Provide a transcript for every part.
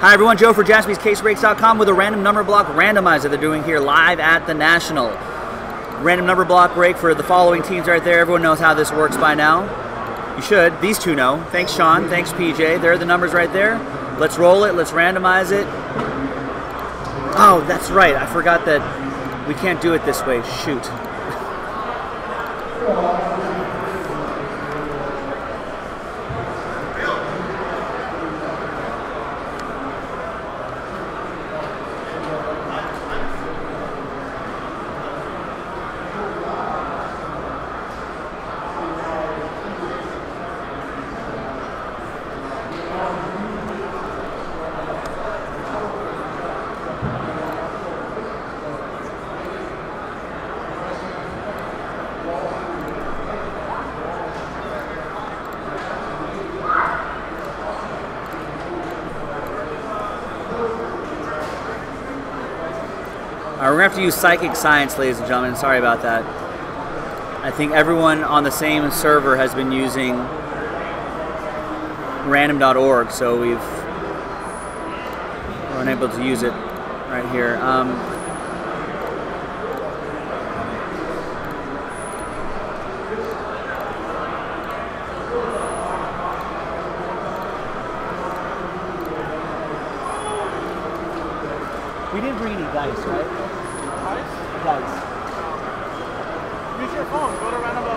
Hi everyone, Joe for jaspyscasebreaks.com with a random number block randomizer they're doing here live at the National. Random number block break for the following teams right there. Everyone knows how this works by now. You should. These two know. Thanks, Sean. Thanks, PJ. There are the numbers right there. Let's roll it. Let's randomize it. Oh, that's right. I forgot that we can't do it this way. Shoot. We're gonna have to use psychic science, ladies and gentlemen. Sorry about that. I think everyone on the same server has been using random.org, so we've we're unable to use it right here. Um, we didn't bring any dice, right? Dice. Use your phone. Go to random.org.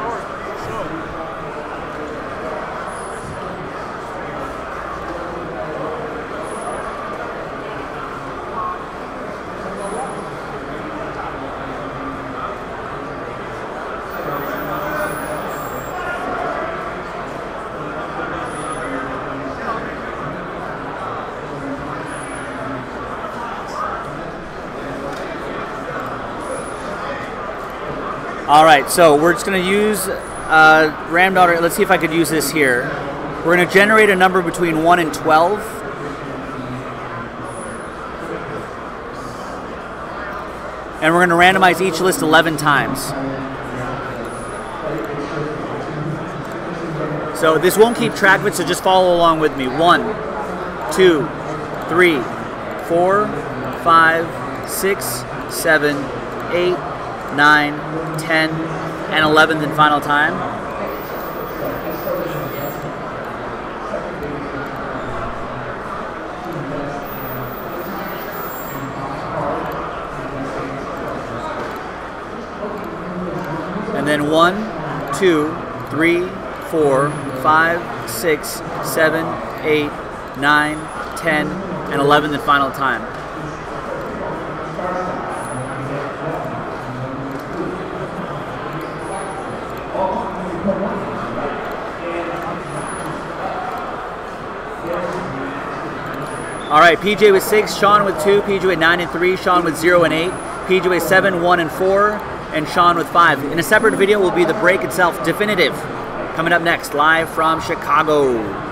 All right, so we're just going to use uh, random.org. Let's see if I could use this here. We're going to generate a number between 1 and 12. And we're going to randomize each list 11 times. So this won't keep track of it, so just follow along with me. One, two, three, four, five, six, seven, eight, nine, ten, and eleventh and final time. And then one, two, three, four, five, six, seven, eight, nine, ten, and eleventh and final time. All right, PJ with six, Sean with two, PJ with nine and three, Sean with zero and eight, PJ with seven, one and four, and Sean with five. In a separate video will be the break itself definitive. Coming up next, live from Chicago.